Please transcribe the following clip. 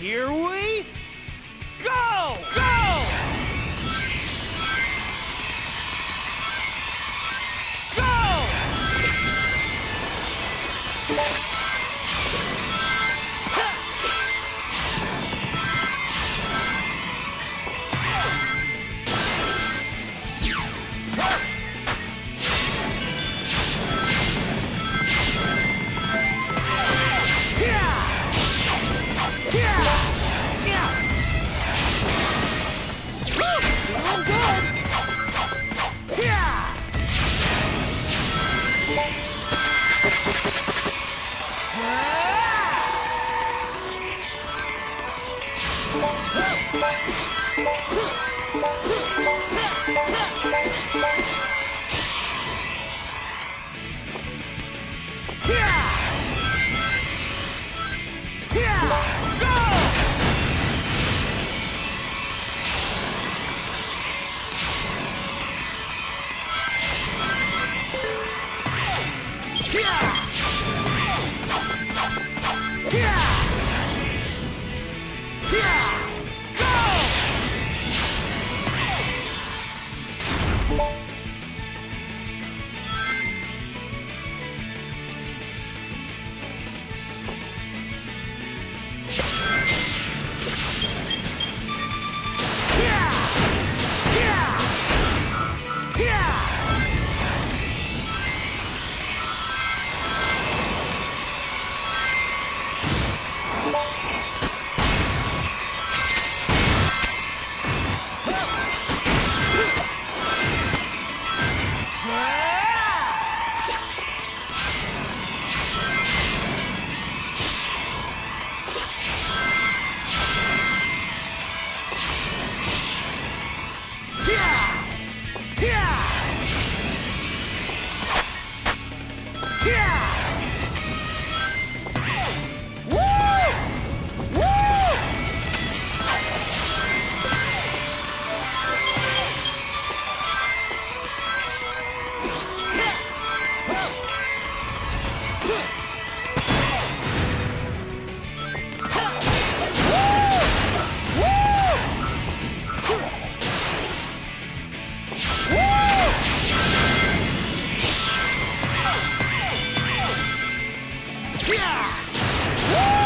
Here we go! Go! Go! Piece of